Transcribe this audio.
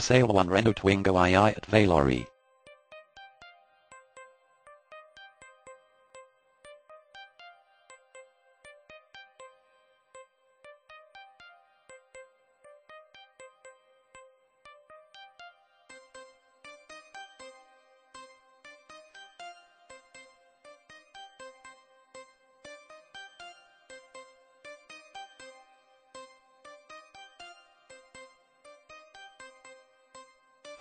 Sale one Renault Twingo II at Vallorey.